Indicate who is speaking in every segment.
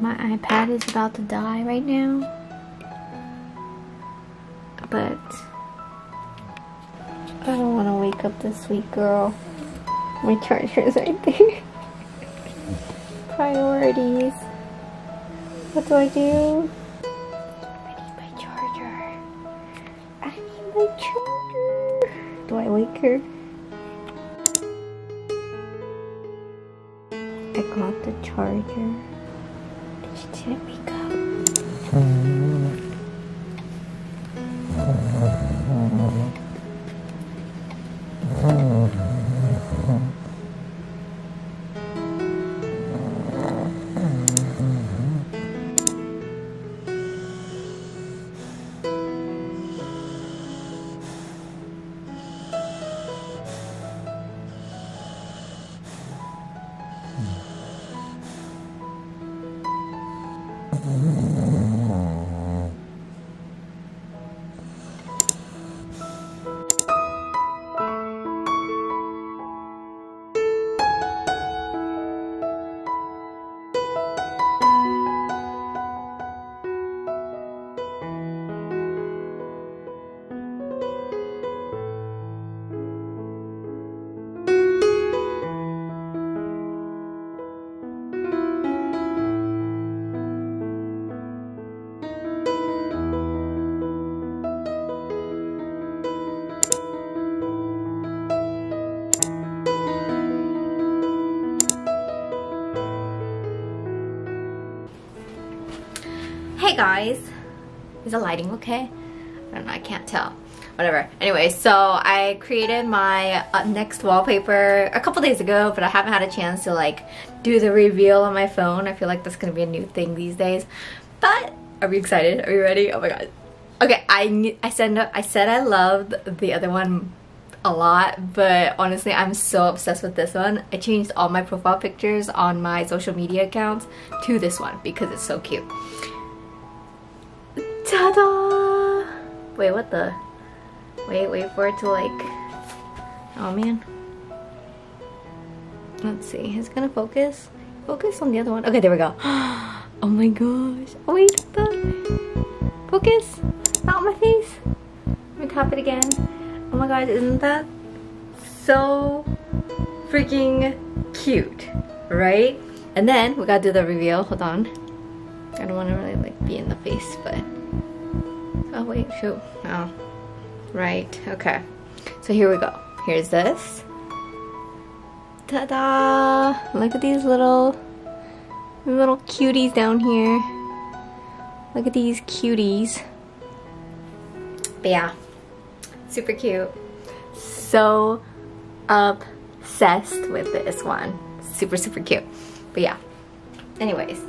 Speaker 1: my iPad is about to die right now. But I don't want to wake up this sweet girl. My charger's right there. Priorities. What do I do? I need my charger. I need my charger. Do I wake her? I got the charger. Hey guys, is the lighting okay? I don't know, I can't tell. Whatever. Anyway, so I created my uh, next wallpaper a couple days ago, but I haven't had a chance to like do the reveal on my phone. I feel like that's gonna be a new thing these days. But are we excited? Are we ready? Oh my god. Okay, I I said I said I loved the other one a lot, but honestly, I'm so obsessed with this one. I changed all my profile pictures on my social media accounts to this one because it's so cute. Ta-da! Wait, what the? Wait, wait for it to like... Oh man. Let's see, is gonna focus? Focus on the other one. Okay, there we go. Oh my gosh. Oh wait. Focus! Not my face. Let me tap it again. Oh my god, isn't that so freaking cute, right? And then we gotta do the reveal. Hold on. I don't want to really like be in the face, but oh wait, shoot. Oh, right. Okay. So here we go. Here's this. Ta-da! Look at these little little cuties down here. Look at these cuties. But yeah, super cute. So obsessed with this one. Super, super cute. But yeah, anyways,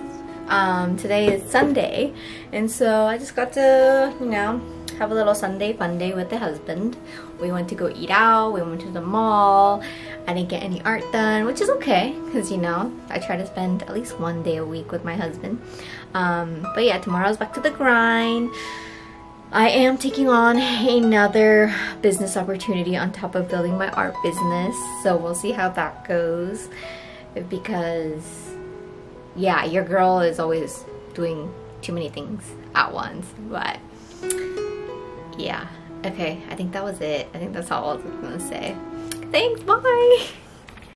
Speaker 1: um, today is Sunday, and so I just got to, you know, have a little Sunday fun day with the husband. We went to go eat out, we went to the mall. I didn't get any art done, which is okay, because you know, I try to spend at least one day a week with my husband. Um, but yeah, tomorrow's back to the grind. I am taking on another business opportunity on top of building my art business, so we'll see how that goes. Because, yeah, your girl is always doing too many things at once, but yeah. Okay, I think that was it. I think that's all I was gonna say. Thanks, bye!